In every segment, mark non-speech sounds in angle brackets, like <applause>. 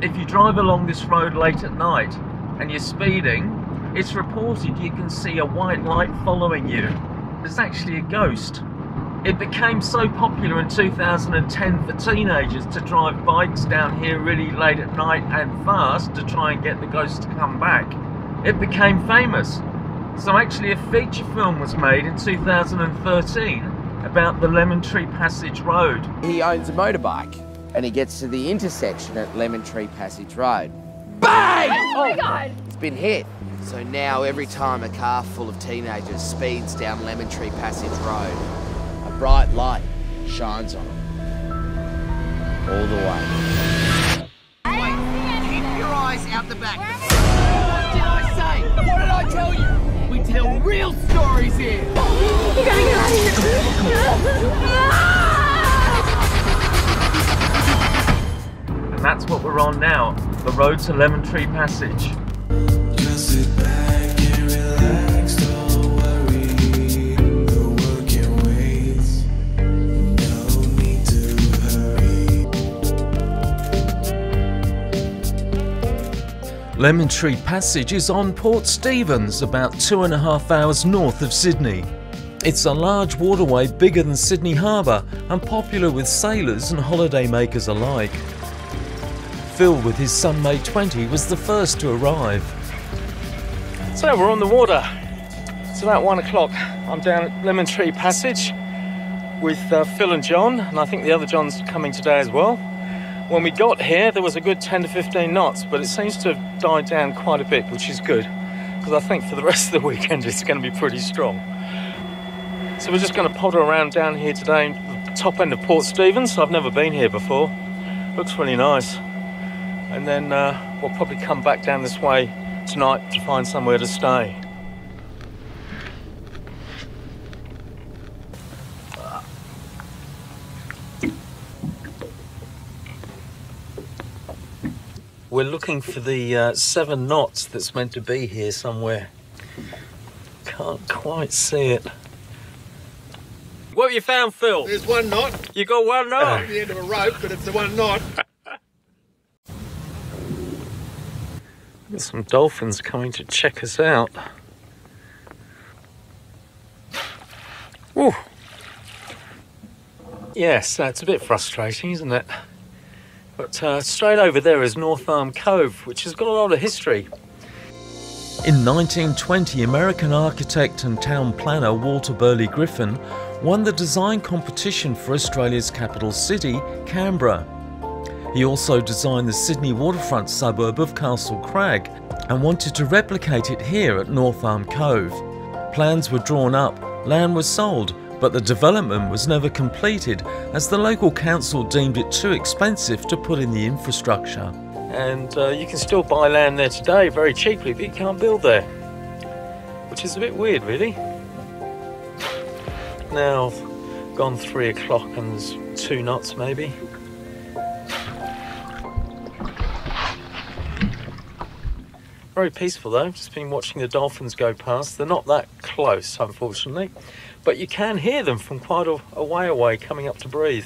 if you drive along this road late at night and you're speeding, it's reported you can see a white light following you. It's actually a ghost. It became so popular in 2010 for teenagers to drive bikes down here really late at night and fast to try and get the ghost to come back. It became famous. So actually a feature film was made in 2013 about the Lemon Tree Passage Road. He owns a motorbike and he gets to the intersection at Lemon Tree Passage Road. Bang! Oh my god! It's been hit. So now every time a car full of teenagers speeds down Lemon Tree Passage Road, a bright light shines on them. All the way. Keep your eyes out the back. What did I say? What did I tell you? We tell real stories here. You gotta get out of here! That's what we're on now, the road to Lemon Tree Passage. Just sit back and relax, don't worry. The world can wait. No need to hurry. Lemon Tree Passage is on Port Stephens, about two and a half hours north of Sydney. It's a large waterway bigger than Sydney Harbour and popular with sailors and holidaymakers alike. Phil, with his Sunmaid 20, was the first to arrive. So we're on the water. It's about one o'clock. I'm down at Lemon Tree Passage with uh, Phil and John, and I think the other John's coming today as well. When we got here, there was a good 10 to 15 knots, but it seems to have died down quite a bit, which is good, because I think for the <laughs> rest of the weekend it's going to be pretty strong. So we're just going to potter around down here today, the top end of Port Stephens. I've never been here before. Looks really nice. And then uh, we'll probably come back down this way tonight to find somewhere to stay. We're looking for the uh, seven knots that's meant to be here somewhere. Can't quite see it. What have you found, Phil? There's one knot. You got one knot. At the end of a rope, but it's the one knot. Got some dolphins coming to check us out. Ooh. Yes, that's a bit frustrating, isn't it? But uh, straight over there is North Arm Cove, which has got a lot of history. In 1920, American architect and town planner Walter Burley Griffin won the design competition for Australia's capital city, Canberra. He also designed the Sydney waterfront suburb of Castlecrag and wanted to replicate it here at North Arm Cove. Plans were drawn up, land was sold, but the development was never completed as the local council deemed it too expensive to put in the infrastructure. And uh, you can still buy land there today very cheaply, but you can't build there, which is a bit weird, really. Now, gone three o'clock and two knots maybe. Very peaceful though, just been watching the dolphins go past. They're not that close, unfortunately, but you can hear them from quite a, way away coming up to breathe.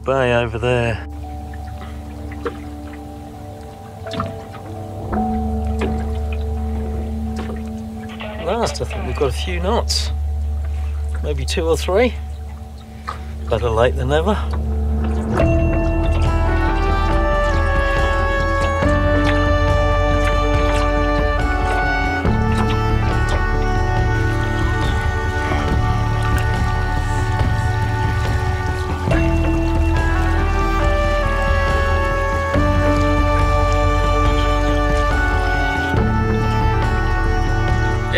Bay over there. Last, I think we've got a few knots. Maybe two or three. Better late than never.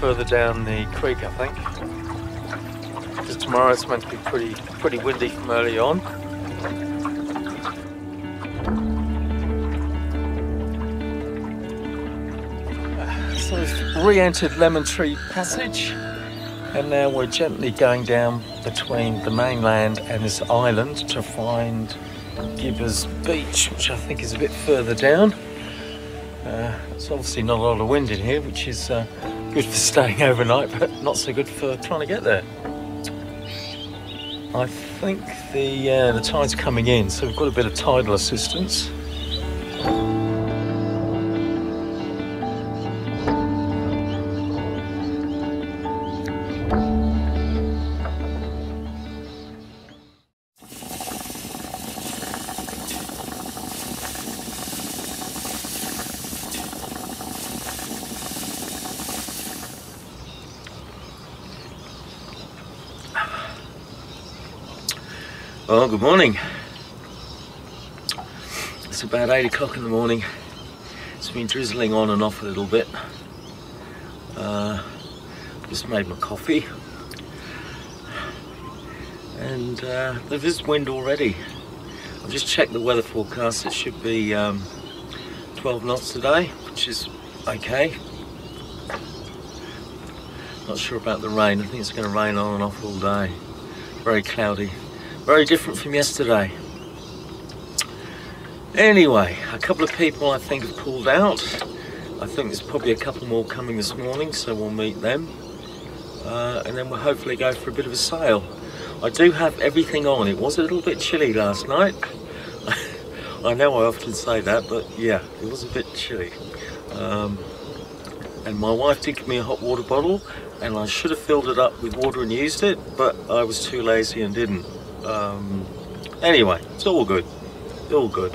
further down the creek, I think. Because tomorrow it's meant to be pretty, pretty windy from early on. So we've re-entered Lemon Tree Passage, and now we're gently going down between the mainland and this island to find Gibbers Beach, which I think is a bit further down. Uh, it's obviously not a lot of wind in here, which is uh, good for staying overnight, but not so good for trying to get there. I think the uh, the tide's coming in, so we've got a bit of tidal assistance. Oh, good morning. It's about eight o'clock in the morning. It's been drizzling on and off a little bit. Uh, just made my coffee. And uh, there is wind already. I've just checked the weather forecast. It should be um, 12 knots today, which is okay. Not sure about the rain. I think it's going to rain on and off all day. Very cloudy. Very different from yesterday. Anyway, a couple of people I think have pulled out. I think there's probably a couple more coming this morning, so we'll meet them. Uh, and then we'll hopefully go for a bit of a sail. I do have everything on. It was a little bit chilly last night. <laughs> I know I often say that, but yeah, it was a bit chilly. Um, and my wife did give me a hot water bottle, and I should have filled it up with water and used it, but I was too lazy and didn't. Um, anyway, it's all good. All good.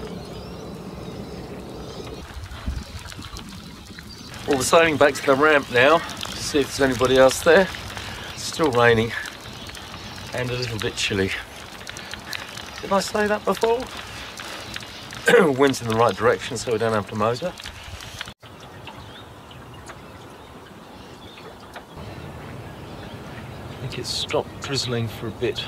Well, we're sailing back to the ramp now to see if there's anybody else there. It's still raining and a little bit chilly. Did I say that before? <clears throat> Wind's in the right direction, so we don't have to motor. I think it's stopped drizzling for a bit.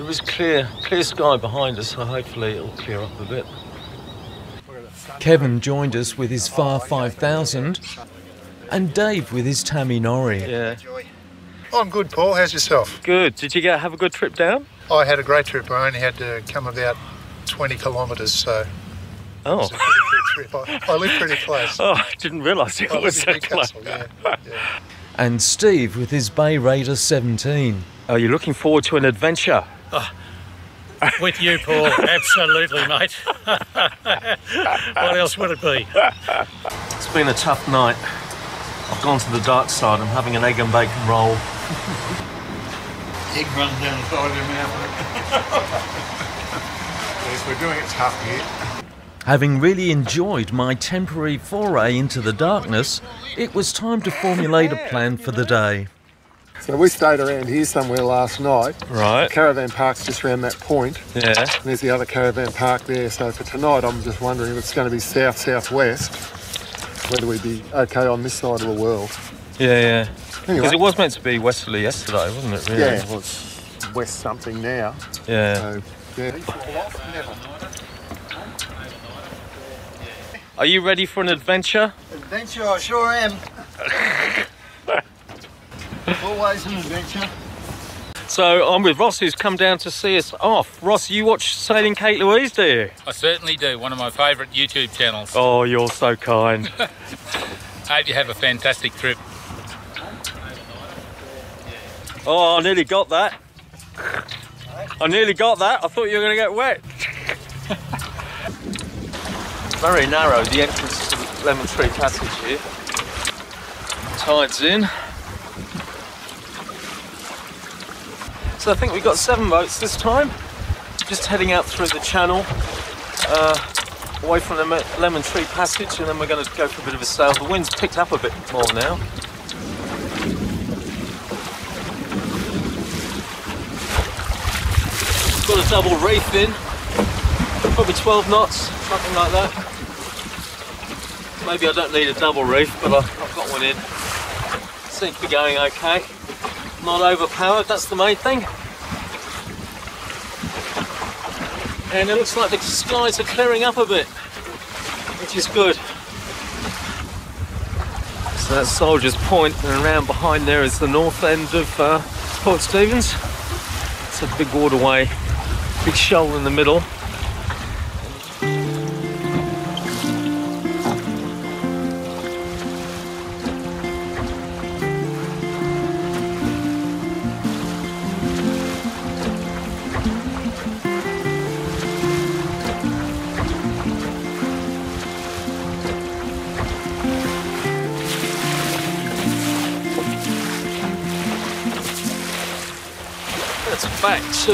There is clear, clear sky behind us, so hopefully it'll clear up a bit. Kevin joined us with his Farr 5000 and Dave with his Tammie Norie. Yeah. I'm good, Paul. How's yourself? Good. Did you get have a good trip down? I had a great trip. I only had to come about 20 kilometres, so Oh. it's a pretty good trip. I, I live pretty close. Oh, I didn't realise it I live was in so close. Yeah. yeah. And Steve with his Bay Raider 17. Are you looking forward to an adventure? <laughs> With you, Paul. Absolutely, mate. <laughs> what else would it be? It's been a tough night. I've gone to the dark side. I'm having an egg and bacon roll. Egg runs down the side of your mouth. <laughs> yes, we're doing it tough here. Having really enjoyed my temporary foray into the darkness, it was time to formulate a plan for the day. So we stayed around here somewhere last night. Right. Caravan park's just around that point. Yeah. And there's the other caravan park there. So for tonight, I'm just wondering if it's going to be south southwest, whether we'd be okay on this side of the world. Yeah, yeah. Anyway, Because it was meant to be westerly yesterday, wasn't it? Really? yeah, well, it's west something now. Yeah. So yeah. Are you ready for an adventure? Adventure, I sure am. Always an adventure. So I'm with Ross, who's come down to see us off. Ross, you watch Sailing Kate Louise, do you? I certainly do. One of my favourite YouTube channels. Oh, you're so kind. <laughs> I Hope you have a fantastic trip. Oh, I nearly got that. I nearly got that. I thought you were going to get wet. <laughs> Very narrow, the entrance to the Lemon Tree Passage here. Tide's in. So I think we've got seven boats this time. Just heading out through the channel, uh, away from the Lemon Tree Passage, and then we're going to go for a bit of a sail. The wind's picked up a bit more now. Got a double reef in, probably 12 knots, something like that. Maybe I don't need a double reef, but I've got one in. Seems to be going okay. Not overpowered, that's the main thing. And it looks like the skies are clearing up a bit, which is good. So that's Soldier's Point, and around behind there is the north end of uh, Port Stephens. It's a big waterway, big shoal in the middle.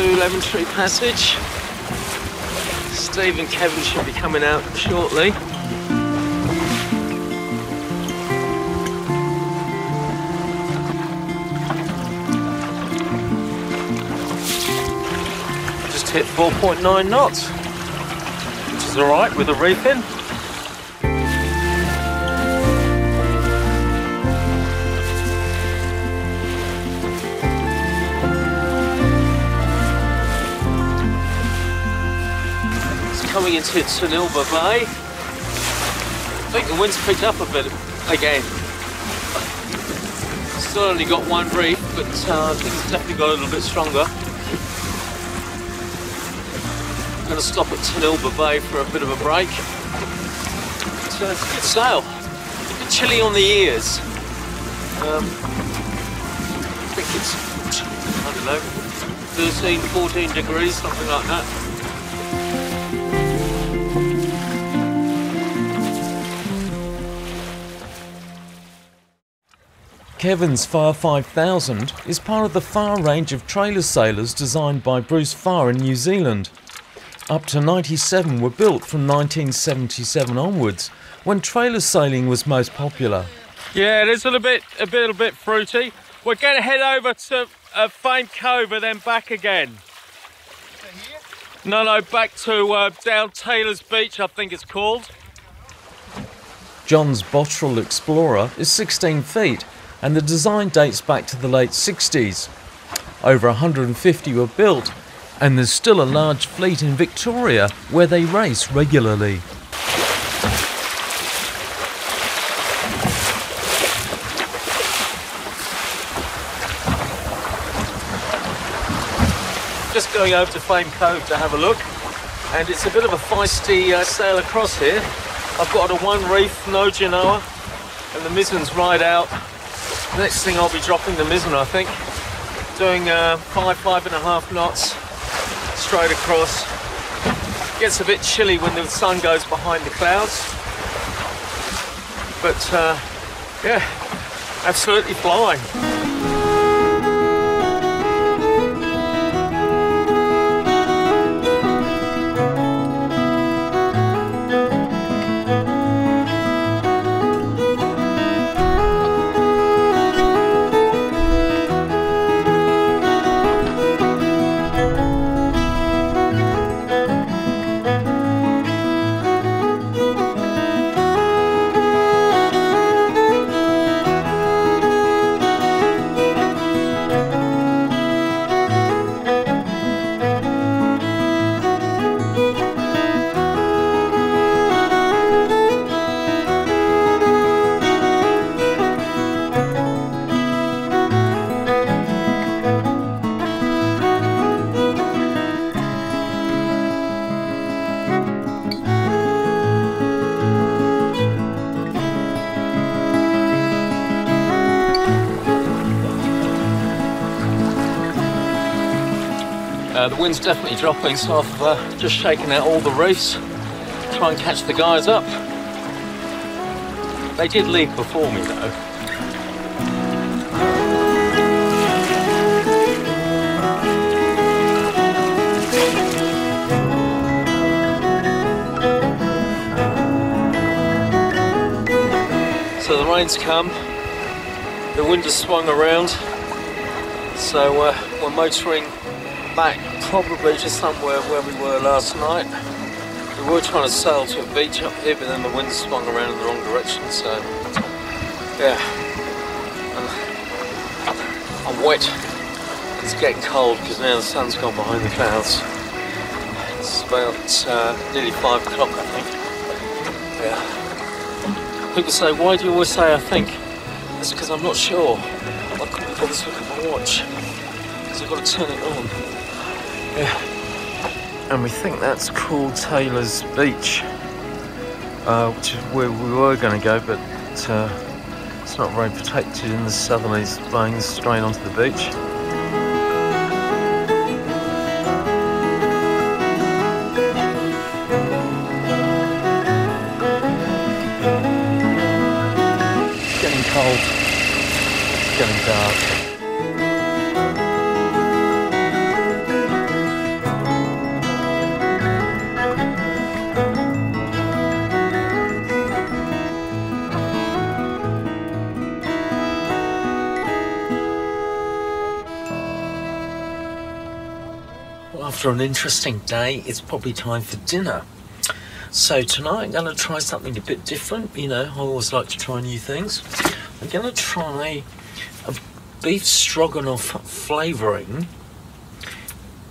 To Lemon Tree Passage. Steve and Kevin should be coming out shortly. Just hit 4.9 knots, which is alright with a reef in. Coming into Tanilba Bay. I think the wind's picked up a bit again. Still only got one reef, but uh, it's definitely got a little bit stronger. I'm going to stop at Tanilba Bay for a bit of a break. It's, uh, a good sail. A bit chilly on the ears. Um, I think it's, I don't know, 13, 14 degrees, something like that. Kevin's Farr 5000 is part of the Farr range of trailer sailors designed by Bruce Farr in New Zealand. Up to 97 were built from 1977 onwards, when trailer sailing was most popular. Yeah, it is a little bit, a bit, a bit fruity. We're going to head over to uh, Fame Cove and then back again. No, no, back to uh, down Taylor's Beach, I think it's called. John's Boterill Explorer is 16 feet and the design dates back to the late 60s. Over 150 were built and there's still a large fleet in Victoria where they race regularly. Just going over to Fame Cove to have a look and it's a bit of a feisty uh, sail across here. I've got a one reef, no Genoa, and the mizzen's right out. Next thing I'll be dropping the mizzen, I think. Doing uh, five, five and a half knots straight across. Gets a bit chilly when the sun goes behind the clouds. But uh, yeah, absolutely flying. Wind's definitely dropping, so I've uh, just shaken out all the reefs, try and catch the guys up. They did leave before me though. So the rain's come, the wind has swung around, so uh, we're motoring back probably just somewhere where we were last night. We were trying to sail to a beach up here, but then the wind swung around in the wrong direction, so yeah. And I'm wet. It's getting cold because now the sun's gone behind the clouds. It's about uh, nearly five o'clock, I think. Yeah. People say, why do you always say I think? That's because I'm not sure. I couldn't bother to look at my watch. Because I've got to turn it on. And we think that's called Taylor's Beach, uh, which is where we were going to go, but uh, it's not very protected in the southerlies blowing straight onto the beach. After an interesting day, it's probably time for dinner. So tonight I'm going to try something a bit different. You know, I always like to try new things. I'm going to try a beef stroganoff flavouring.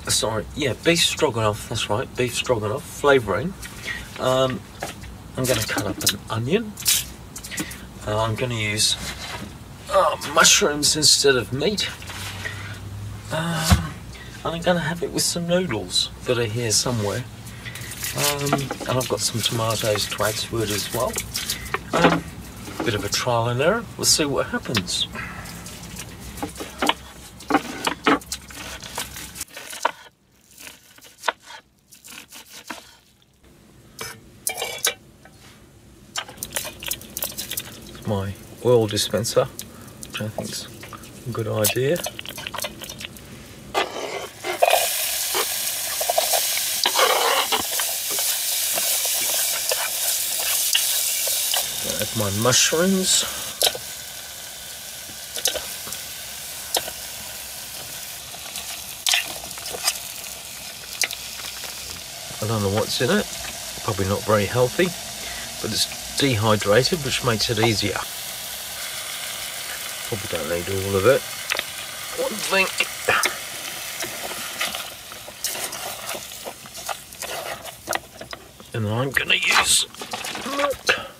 Sorry, yeah, beef stroganoff. That's right, beef stroganoff flavouring. Um, I'm going to cut up an onion. Uh, I'm going to use uh, mushrooms instead of meat. Um, I'm going to have it with some noodles that are here somewhere. Um, and I've got some tomatoes to add to it as well. Um, bit of a trial and error. We'll see what happens. My oil dispenser, which I think's a good idea. Add my mushrooms. I don't know what's in it. Probably not very healthy, but it's dehydrated, which makes it easier. Probably don't need all of it. One thing. And I'm to use milk.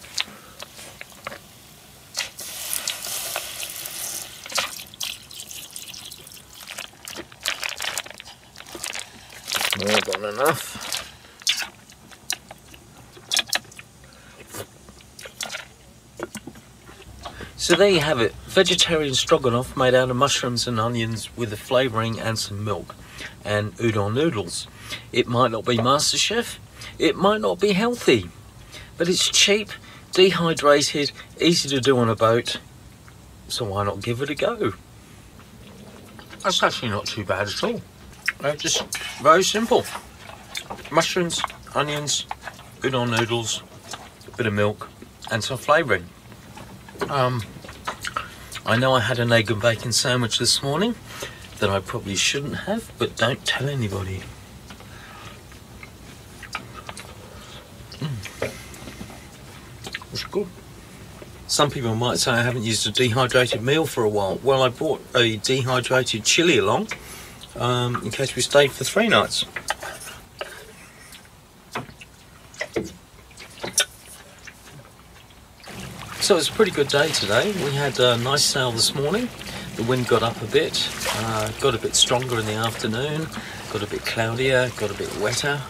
Enough. So there you have it, vegetarian stroganoff made out of mushrooms and onions with a flavouring and some milk and udon noodles. It might not be MasterChef, it might not be healthy, but it's cheap, dehydrated, easy to do on a boat, so why not give it a go? That's actually not too bad at all. Uh, just very simple. Mushrooms, onions, udon noodles, a bit of milk, and some flavouring. Um, I know I had an egg and bacon sandwich this morning that I probably shouldn't have, but don't tell anybody. Mm. It's good. Some people might say I haven't used a dehydrated meal for a while. Well, I brought a dehydrated chili along um, in case we stayed for three nights. So it's a pretty good day today. We had a nice sail this morning. The wind got up a bit, uh, got a bit stronger in the afternoon, got a bit cloudier, got a bit wetter,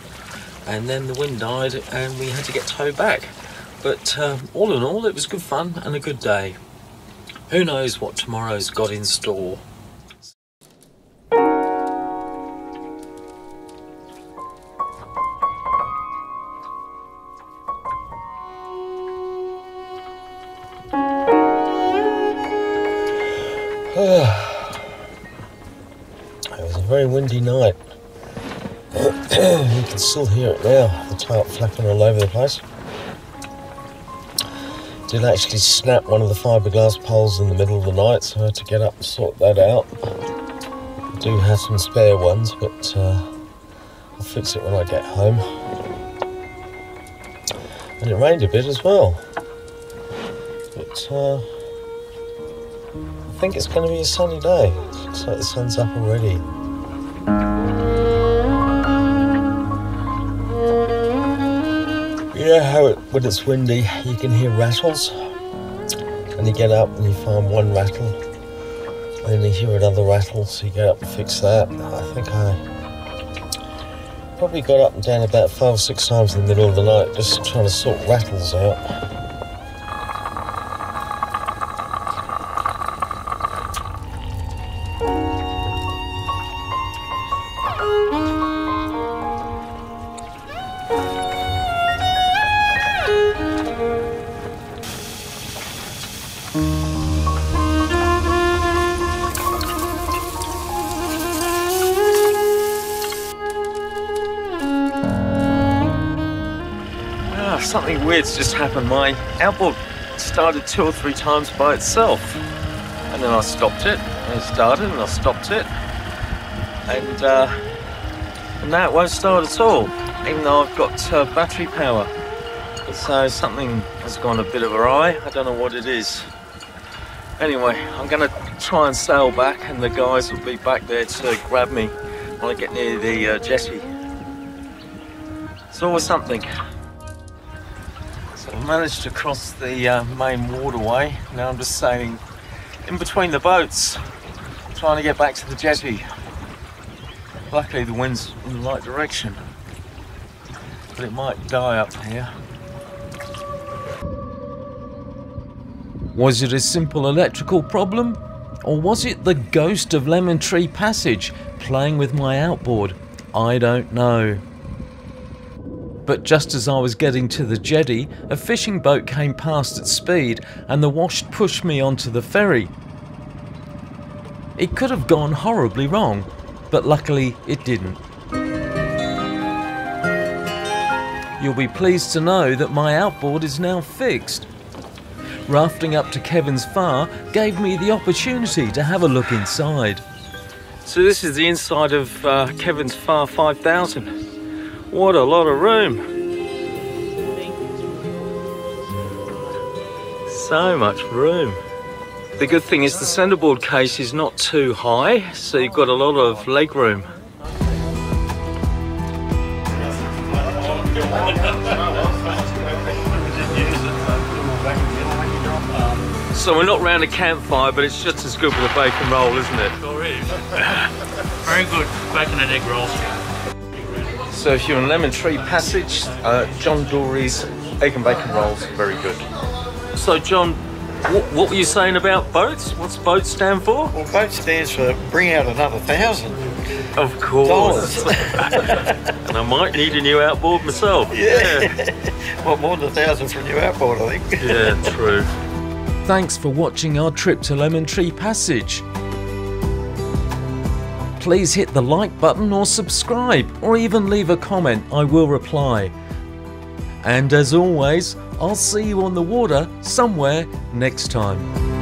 and then the wind died and we had to get towed back. But um, all in all, it was good fun and a good day. Who knows what tomorrow's got in store? Still hear it now, the tarp flapping all over the place. Did actually snap one of the fiberglass poles in the middle of the night, so I had to get up and sort that out. I do have some spare ones, but uh, I'll fix it when I get home. And it rained a bit as well. But uh, I think it's going to be a sunny day. Looks like the sun's up already. You know how it, when it's windy, you can hear rattles? And you get up and you find one rattle, and then you hear another rattle, so you get up and fix that. I think I probably got up and down about five or six times in the middle of the night just trying to sort rattles out. Something weird's just happened. My outboard started two or three times by itself. And then I stopped it, and it started, and I stopped it. And, uh, and now it won't start at all, even though I've got uh, battery power. So something has gone a bit of awry. I don't know what it is. Anyway, I'm going to try and sail back, and the guys will be back there to grab me when I get near the uh, jetty. It's always something. So I managed to cross the uh, main waterway. Now I'm just sailing in between the boats, trying to get back to the jetty. Luckily the wind's in the right direction, but it might die up here. Was it a simple electrical problem? Or was it the ghost of Lemon Tree Passage playing with my outboard? I don't know. But just as I was getting to the jetty, a fishing boat came past at speed and the wash pushed me onto the ferry. It could have gone horribly wrong, but luckily it didn't. You'll be pleased to know that my outboard is now fixed. Rafting up to Kevin's Farr gave me the opportunity to have a look inside. So this is the inside of uh, Kevin's Farr 5000. What a lot of room. So much room. The good thing is the centerboard case is not too high, so you've got a lot of leg room. So we're not round a campfire, but it's just as good with a bacon roll, isn't it? Sure is. <laughs> Very good bacon and egg rolls. So if you're in Lemon Tree Passage, uh, John Dory's egg and bacon rolls are very good. So John, what, what were you saying about boats? What's boat stand for? Well, boat stands for bring out another thousand. Of course. <laughs> and I might need a new outboard myself. Yeah. <laughs> well, more than a thousand for a new outboard, I think. Yeah, true. Thanks for watching our trip to Lemon Tree Passage. Please hit the like button or subscribe, or even leave a comment, I will reply. And as always, I'll see you on the water somewhere next time.